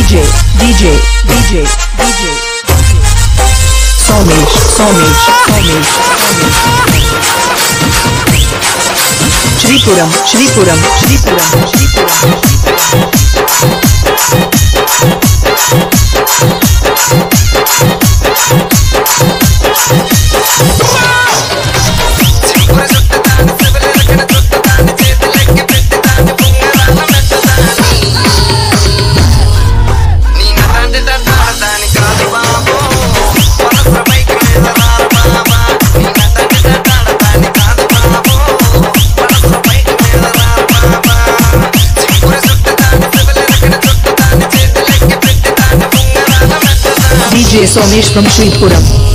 DJ, DJ, DJ, DJ. Somesh, Somesh, Somesh, Shripuram, Shripuram, Shripuram, Shripuram. DJ Somesh from Shripuram.